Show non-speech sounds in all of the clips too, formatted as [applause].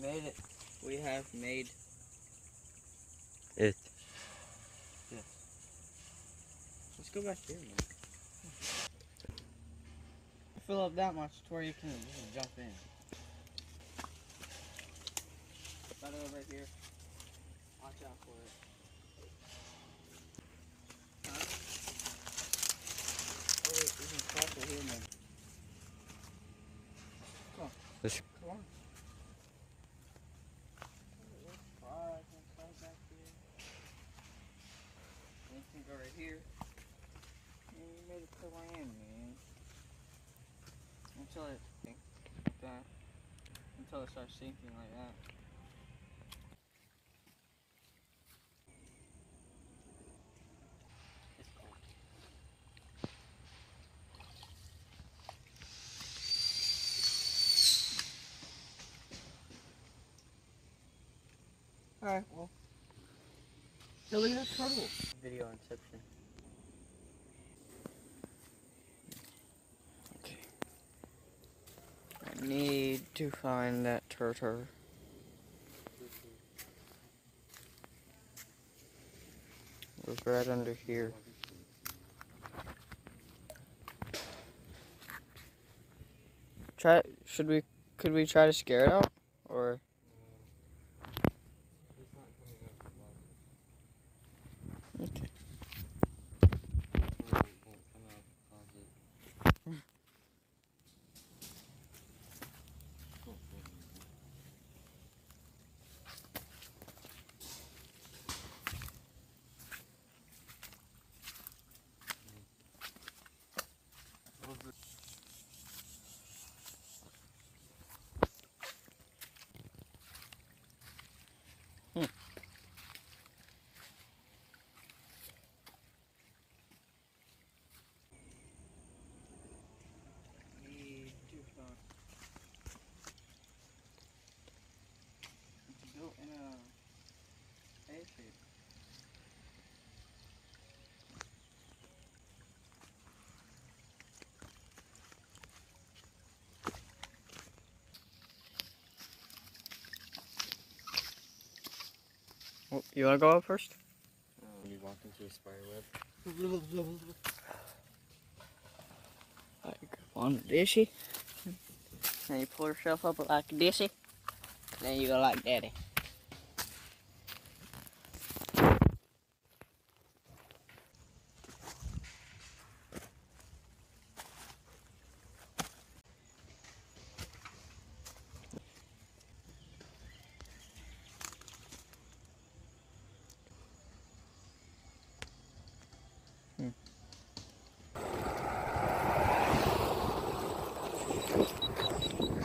made it. We have made It. Let's go back here, man. Fill up that much to where you can just jump in. Right over here. Watch out for it. Huh? Oh, wait, we can here, man. Come on. Come on. Alright, can slide back here. And you can go right here. Man, you made it to land, man. Until it like that. Until it starts sinking like that. Alright, well. Yo, look at that turtle. Video inception. Okay. I need to find that turtle. It was right under here. Try. Should we? Could we try to scare it out, Oh, you wanna go up first? When you walk into a spider web. Like on a dishy. Then you pull yourself up like a dishy. Then you go like daddy.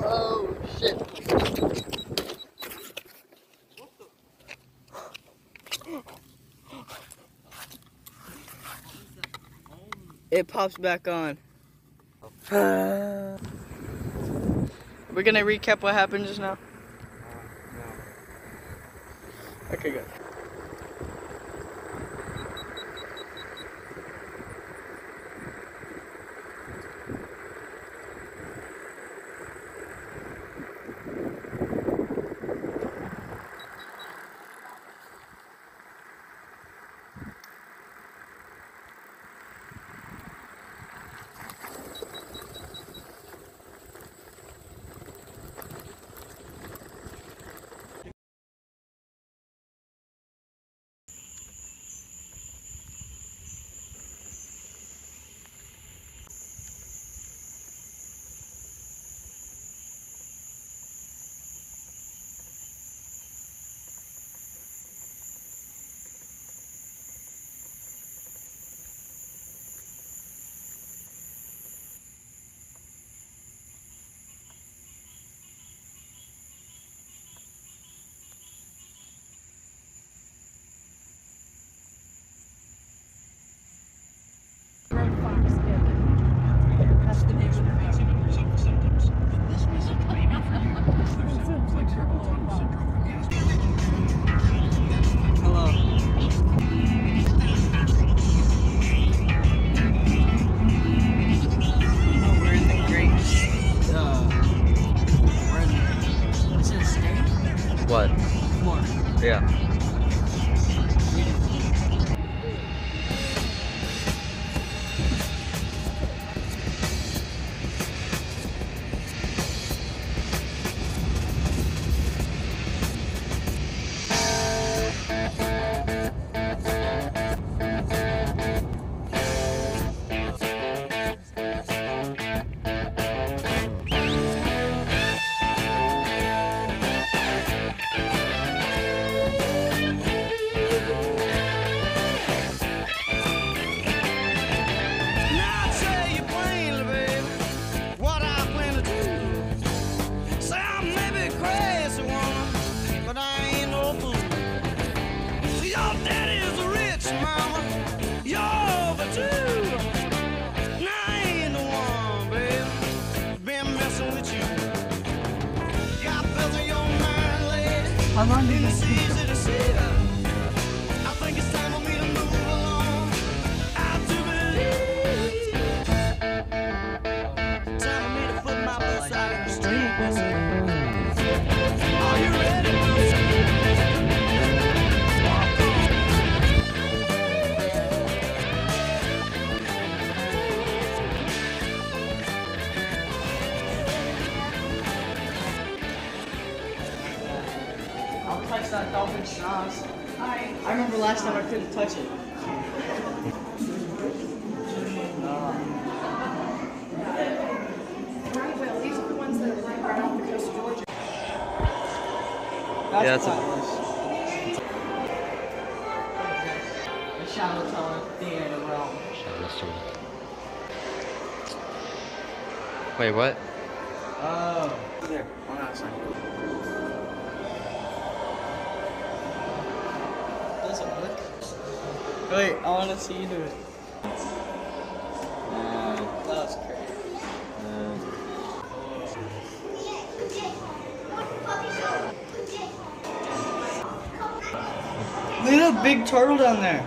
Oh shit. It pops back on. Uh. We're gonna recap what happened just now. Dolphin schnoz. I remember last time I couldn't touch it. Right, well, these are the ones that are right right off the coast of Georgia. That's Yeah, it's a- pointless. The shallow theater realm. Wait, what? Wait, I want to see you do it. That was crazy. Look at that big turtle down there.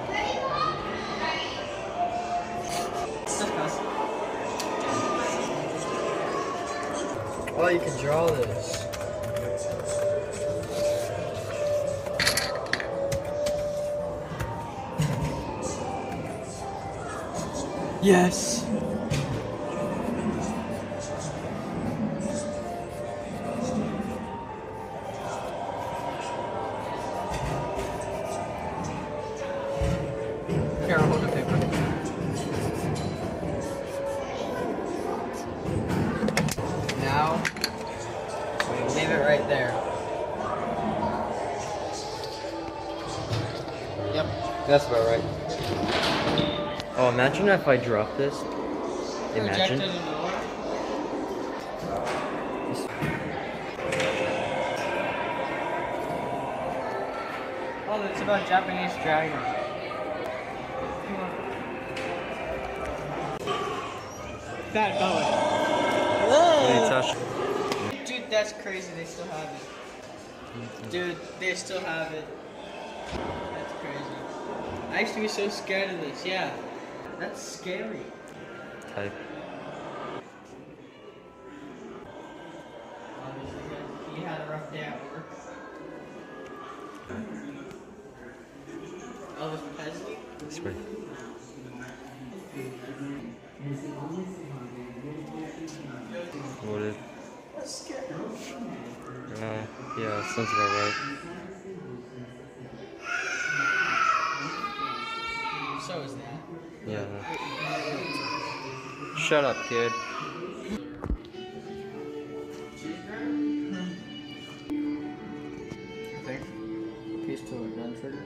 Oh, you can draw this. Yes. If I drop this. Imagine. Projected in the water. Oh, it's about Japanese dragon. Come on. Bad boy. Dude, that's crazy. They still have it. Dude, they still have it. That's crazy. I used to be so scared of this. Yeah. That's scary. Type. Shut up, kid. I think. Piece to a gun trigger.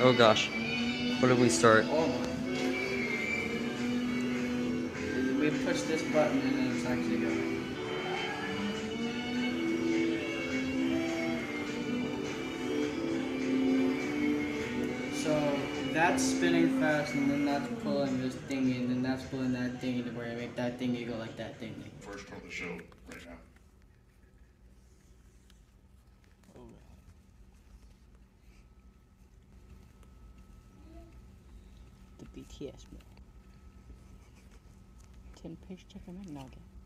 Oh gosh. What did we start? Oh. We push this button and then it's actually going. That's spinning fast and then that's pulling this thingy and then that's pulling that thingy to where I make that thingy go like that thingy. first on the show right now. The BTS meal. 10 piece chicken McNugget.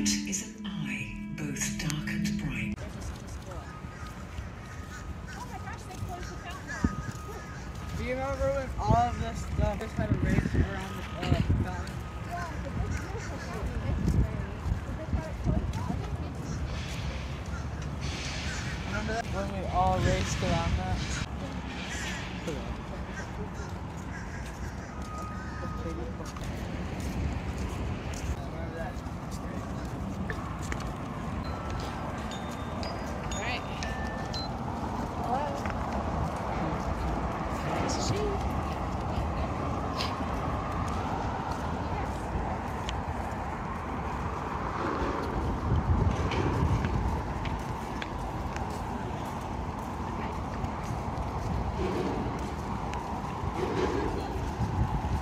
The night is an eye, both dark and bright. Do you remember when all of this stuff just had a race around the uh, fountain? Remember that when we all raced around that? Remember that?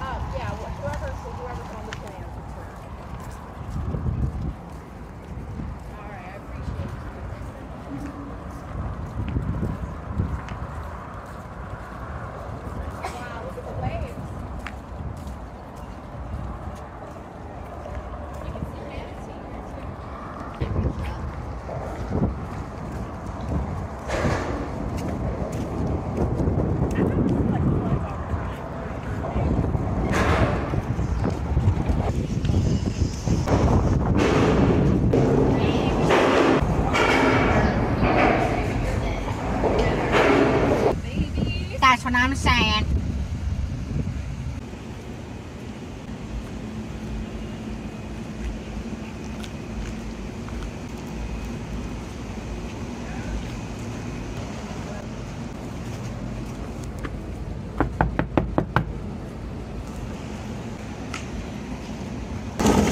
Uh, yeah, wh- whoever, whoever's on the plan. All right, I appreciate you. Wow, look at the waves. You can see manatee here too. I know this is like floods all the time. That's what I'm saying.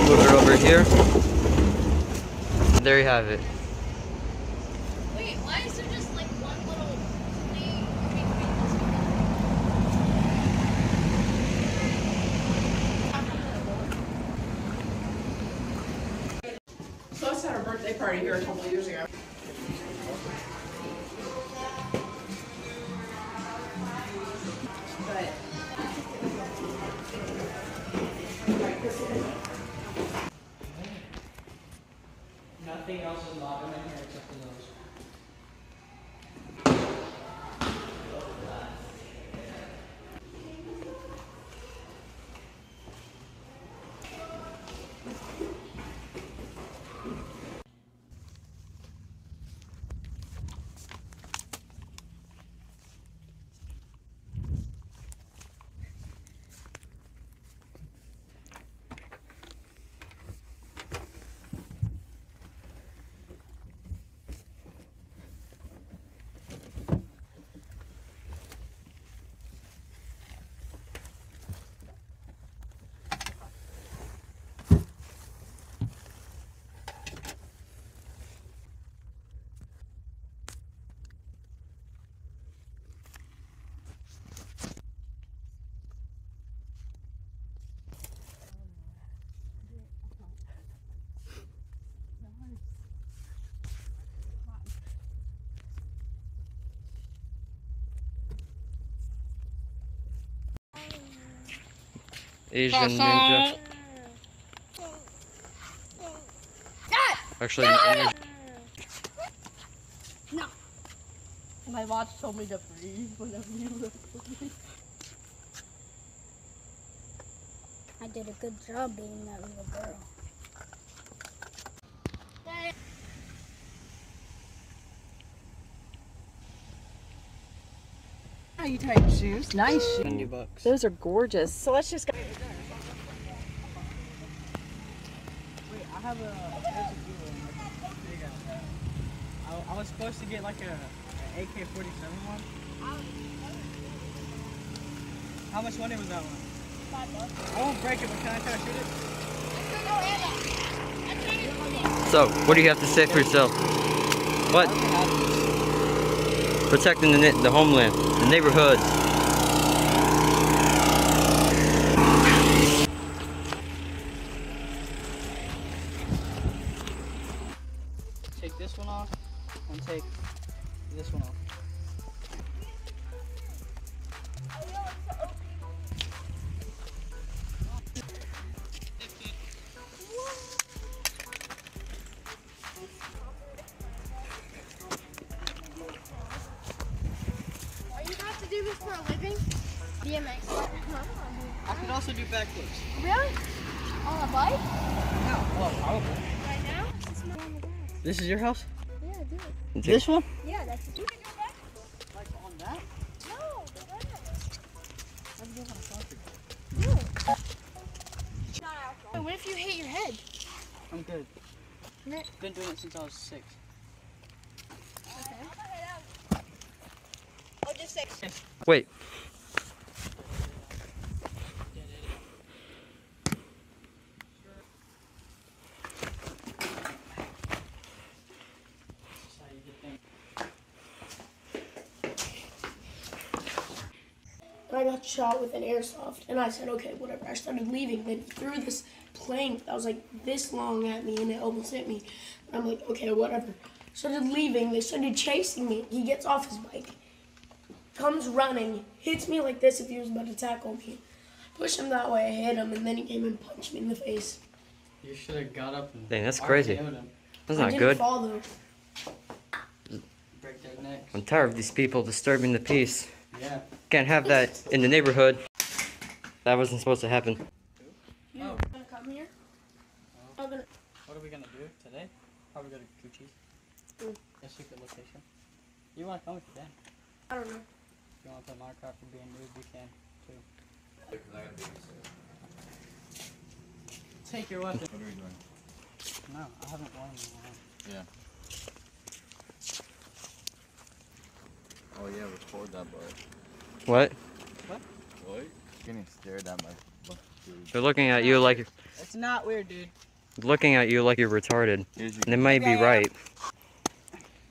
Move it over here. There you have it. Wait, why is there just like one little thing between had her birthday party here a couple of years Asian ninja. Actually, ninja. my watch told me to breathe whenever you look at me. I did a good job being that little girl. How you tie your shoes? Nice shoes. 70 bucks. Those are gorgeous. So let's just go. Wait, I have a. There's a good one. There you go. I, I was supposed to get like a, a AK 47 one. How much money was that one? Five bucks. I won't break it, but can I try to shoot it? So, what do you have to say for yourself? What? Protecting the, the homeland, the neighborhoods. BMX. I could also do backflips. Really? On a bike? No. Well, probably. Right now? It's not on the grass. This is your house? Yeah, do it. This one? Yeah, that's it. You can do that? Like on that? No, the grass. Wait, what if you hit your head? I'm good. No. Been doing it since I was six. Wait. Shot with an airsoft. And I said, okay, whatever. I started leaving. Then he threw this plank that was like this long at me, and it almost hit me. And I'm like, okay, whatever. Started leaving. They started chasing me. He gets off his bike, comes running, hits me like this if he was about to tackle me. Push him that way, I hit him, and then he came and punched me in the face. You should have got up and Dang, that's crazy. RKO'd him. That's I not didn't good. fall though. Break their necks. I'm tired of these people disturbing the peace. Yeah. Can't have that in the neighborhood. That wasn't supposed to happen. You Oh. gonna come here? I'm gonna. What are we gonna do today? Probably go to Gucci's. Mm. A secret location. You wanna come with you can. I don't know. If you wanna play Minecraft or being nude, we can too. Take your weapon. What are we doing? No, I haven't won in a while. Oh yeah, record that part. What? What? Getting stared at by bunch of dudes. They're looking at you like It's not weird, dude. looking at you like you're retarded. Here's your- And they might be Yeah. right.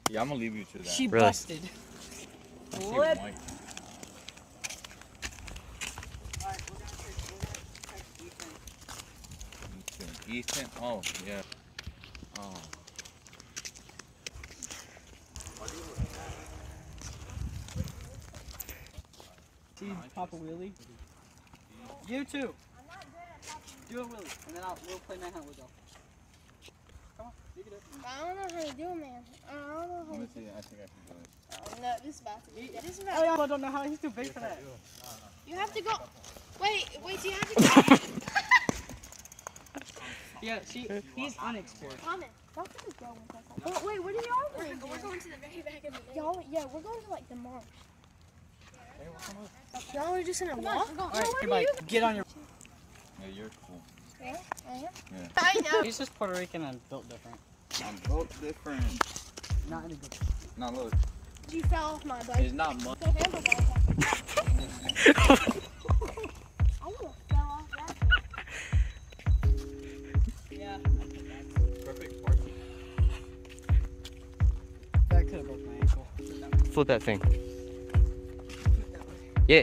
Yeah, I'm gonna leave you to that. She Really? busted. I see Flip. Mike. Ethan. Ethan. Oh yeah. Oh. See, pop a wheelie. You too. Do a wheelie, and then I'll, we'll play Manhunt with you. Come on, you can do it. I don't know how to do it, man. I don't know how Let me to see. I think I can do it. Oh, no, this is about to be. This is Oh, yeah, I don't know how. He's too big for that. You have to go. Wait, wait, do you have to go? [laughs] Yeah, see, he's unexperienced. Comment. Y'all can just go with. Oh, wait, what are y'all going to We're going to the very back of the Y'all, yeah, we're going to like the marsh. Y'all are just in a walk? All right, goodbye. Get on your. Yeah, you're cool. Yeah, I know. He's just Puerto Rican and built different. I'm built different. Not in a good. Now look, You fell off my bike. it's not much. The. [laughs] I would fell off that. Yeah. Perfect park. That could have broke my ankle. Flip that thing. Yeah.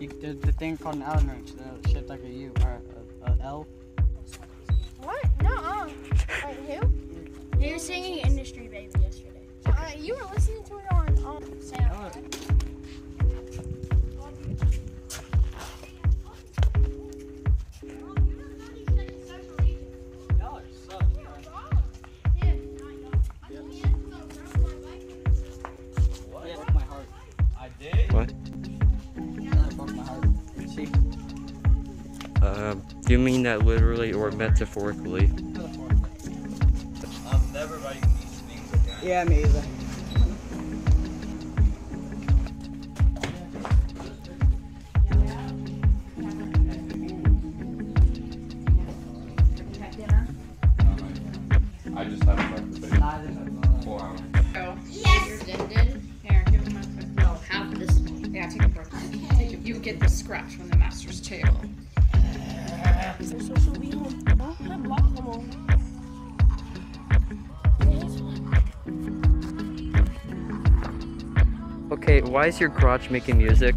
You, the, the thing called an Allen wrench, the shaped like a U or a, a L. What? No. uh Wait, who? He was singing Industry Baby yesterday. Uh, you were listening to it on um, SoundCloud. Do you mean that literally or metaphorically? I'm never writing these things again. Yeah, me either. I just had breakfast. Four hours. Yours ended. Here, give him my No, half this. Yeah, take a breath. You get the scratch from the master's table. Okay, why is your crotch making music?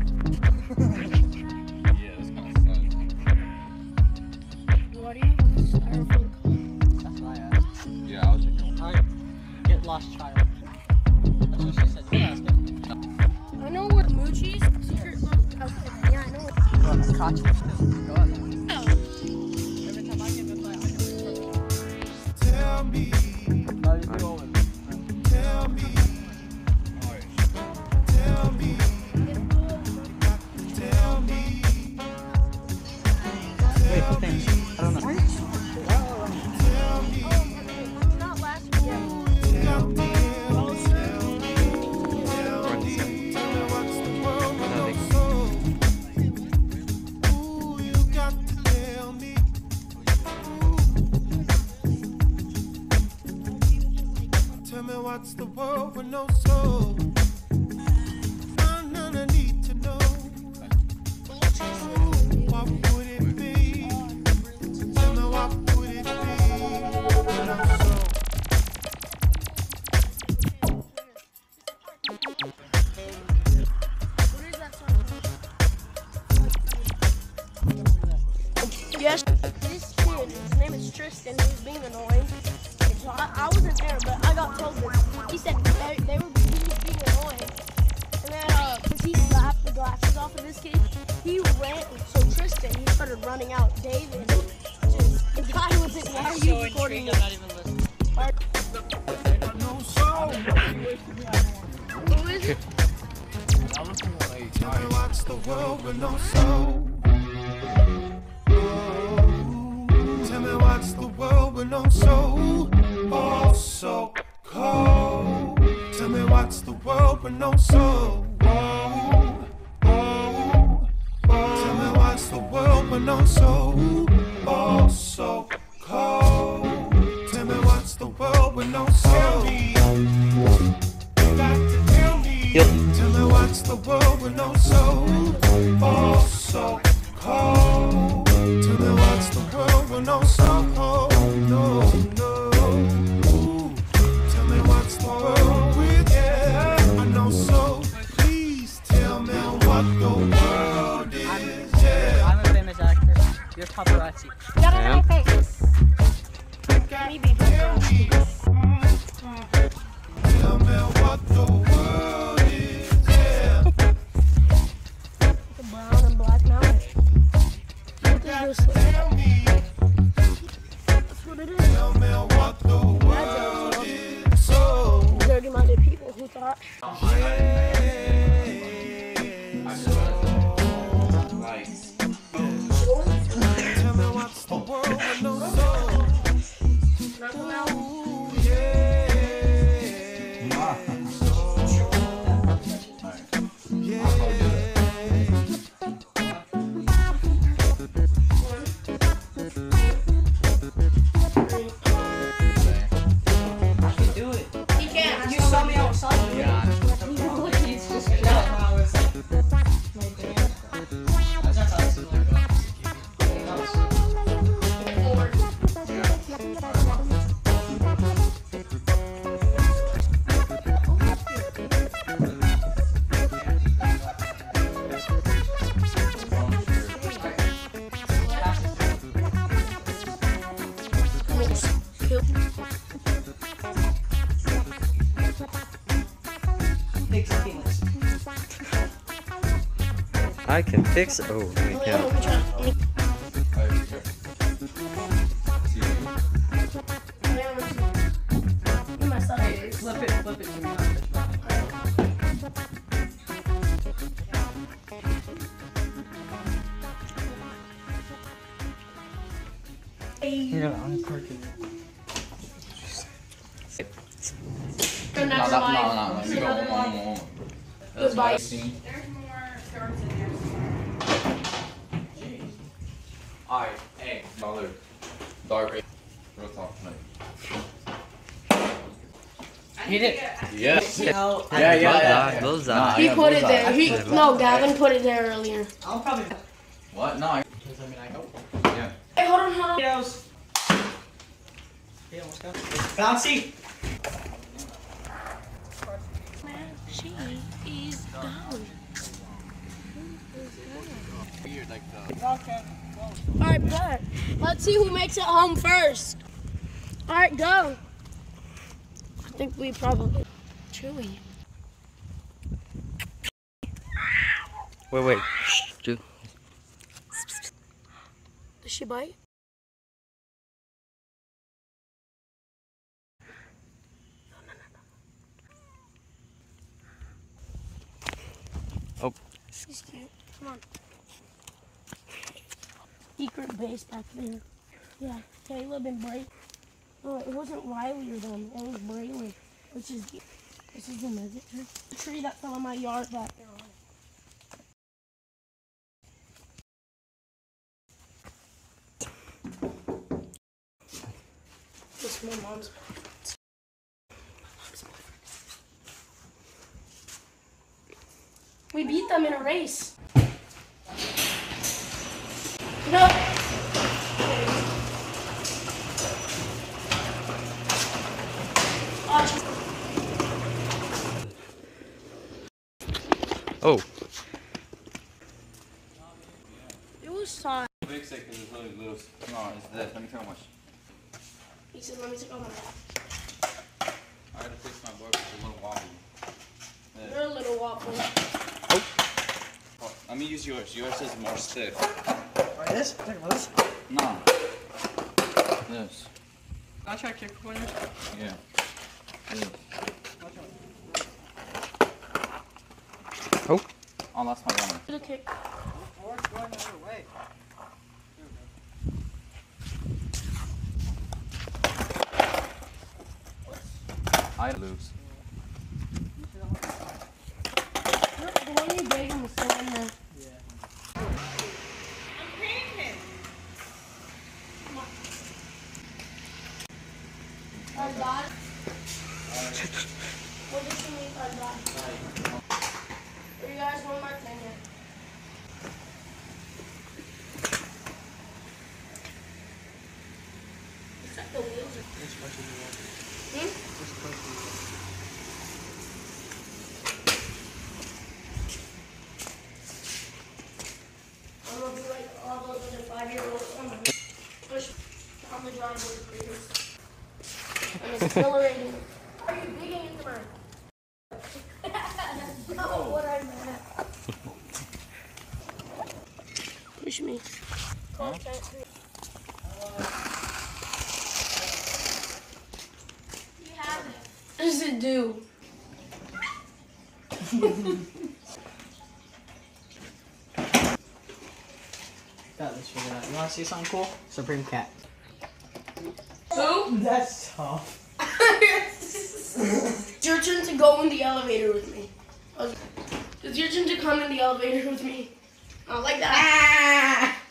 Tell me what's the world with no soul? Tell me what's the world with no soul? Oh, so cold. Tell me what's the world with no soul? Oh, oh, oh. Tell me what's the world with no soul? Oh, so cold. The world with no soul? Oh, so cold. Tell me what's the world with no soul? Brown and black mountain. That's what it is. Tell me what the world is. So. Dirty-minded people who thought. Tell me what's the world with no soul? Ooh, yeah. I can fix. It. Oh, we can't. No, Gavin put it there earlier. I'll probably. What? No. I- Because I mean, I go. Yeah. Hey, hold on, hold on. Potatoes. Hey, almost got it. Bouncy. She is gone. Weird, like the. Okay. All right, bet. Let's see who makes it home first. All right, go. I think we probably Chewy. Wait, wait. Shh, Ju. Does she bite? Oh. She's cute. Come on. Secret base back there. Yeah, Caleb and Bray. Oh, it wasn't Riley or them. It was Braylon, which is this is the nugget tree. The tree that fell in my yard back there. on it. This is my mom's. We beat them in a race. No. Oh, Oh. It was time. Big sick because it's really loose. No, it's this. Let me tell how much. He said, let me take off my hat. I had to fix my board because it's a little wobbly. This. You're a little waffle. Let me use yours. Yours is more stiff. Like this? Think this. No. This. I'll try kick one. Yeah. This. Oh. Oh, that's my runner. Get a kick. Or it's going the other way. I lose. The one you gave him was still in there. I got. What did you mean I got? You guys want my thing yet? It's like the wheels are. Hmm? I'm gonna be like all those other five-year-olds. I'm gonna push on the driveway for years. I'm accelerating. Are you digging into mine? That's not what I meant. Push me. Huh? What does it do? Got this figured out. You wanna see something cool? Supreme Cat. Who? [laughs] That's tough. It's your turn to go in the elevator with me. It's your turn to come in the elevator with me. Not like that. Ah!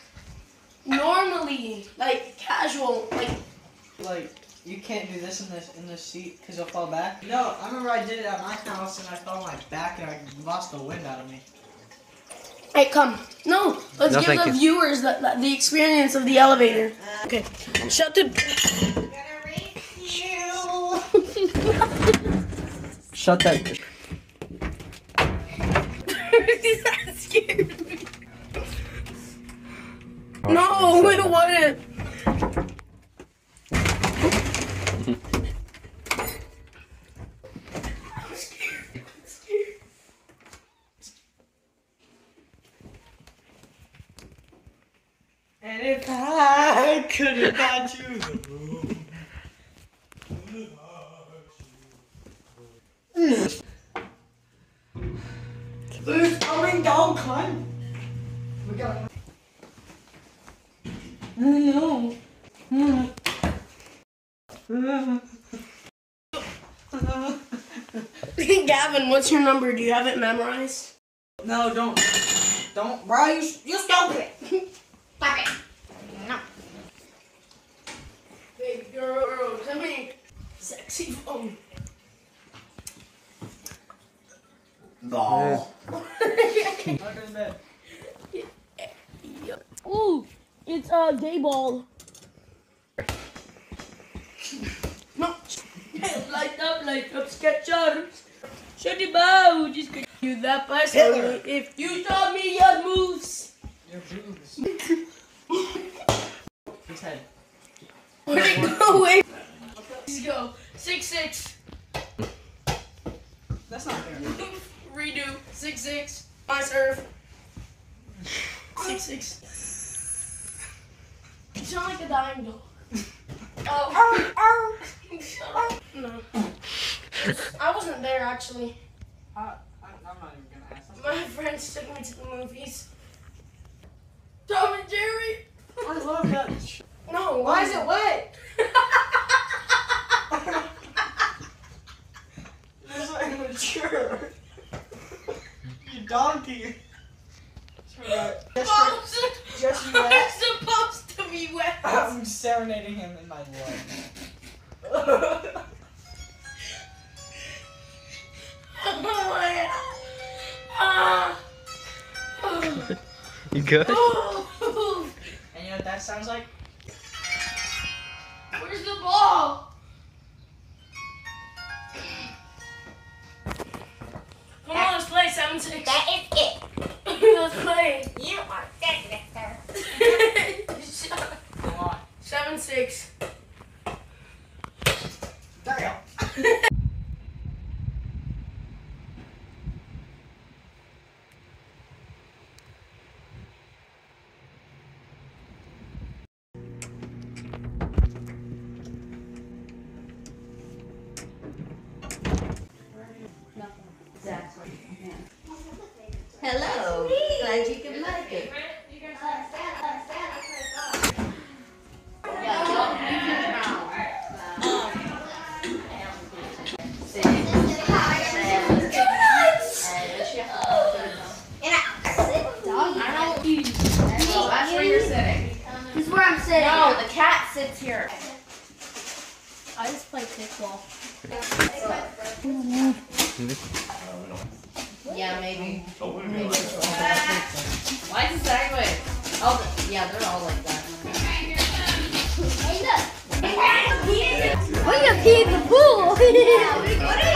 Normally, like casual, like Like, you can't do this in this in this seat because you'll fall back. No, I remember I did it at my house and I fell on my back and I lost the wind out of me. Hey, come. No, let's No, give the you. viewers the, the, the experience of the elevator. Okay, shut the. [laughs] Shut that. that [laughs] scared me. Oh, no, [laughs] it wouldn't. And if I could have got you. Who's coming down, cunt? We got. No. Gavin, what's your number? Do you have it memorized? No, don't. Don't, bro. You, you stupid. [laughs] Stop it. No. Baby girl, come here. Sexy phone. No. Ooh, it's a uh, gay ball. No. light up, light up, Skechers. Shut your mouth. Just could that by. If you taught me your moves. Your boobs. [laughs] His head. Wait, go [laughs] away. Let's go. Six six. That's not fair. [laughs] Redo. Six six. My serve. Six six. You sound like a dying dog. [laughs] Oh. No. I wasn't there actually. I, I, I'm not even gonna ask. My friends took me to the movies. Tom and Jerry. I love that. No. Why is it wet? This is immature. You donkey. Just, Supposed to- just [laughs] I'm supposed to be wet. I'm serenading him in my blood. Oh my Ah. You good? [laughs] And you know what that sounds like? Where's the ball? Come on, let's play 7 6. That is it. [laughs] let's play. You are dead, Victor. [laughs] [laughs] 7 6. Yeah, maybe. Why is it sideways? Oh, the- yeah, they're all like that. Hey, look. We're gonna pee in the pool. [laughs]